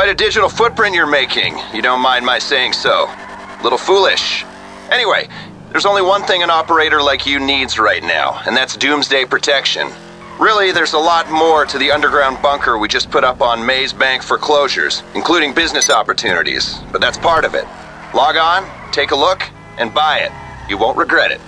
Quite a digital footprint you're making. You don't mind my saying so. Little foolish. Anyway, there's only one thing an operator like you needs right now, and that's doomsday protection. Really, there's a lot more to the underground bunker we just put up on Maze Bank foreclosures, including business opportunities, but that's part of it. Log on, take a look, and buy it. You won't regret it.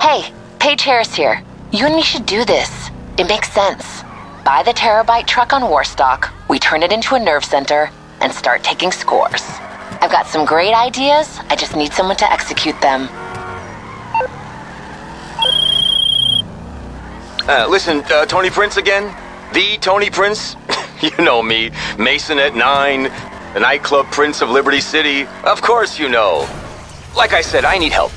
Hey, Paige Harris here. You and me should do this. It makes sense. Buy the Terrorbyte truck on Warstock, we turn it into a nerve center, and start taking scores. I've got some great ideas, I just need someone to execute them. Uh, listen, uh, Tony Prince again? The Tony Prince? you know me. Maisonette 9, the nightclub Prince of Liberty City. Of course you know. Like I said, I need help.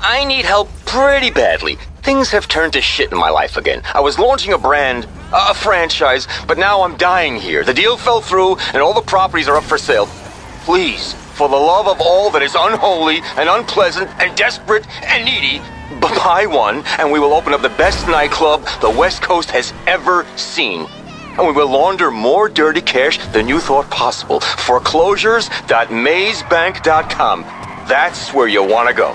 I need help pretty badly. Things have turned to shit in my life again. I was launching a brand, a franchise, but now I'm dying here. The deal fell through, and all the properties are up for sale. Please, for the love of all that is unholy and unpleasant and desperate and needy, buy one, and we will open up the best nightclub the West Coast has ever seen. And we will launder more dirty cash than you thought possible. Foreclosures.mazebank.com. That's where you want to go.